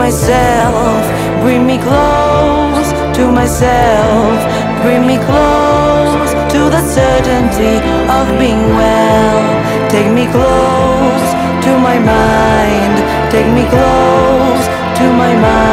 myself, bring me close to myself, bring me close to the certainty of being well. Take me close to my mind, take me close to my mind.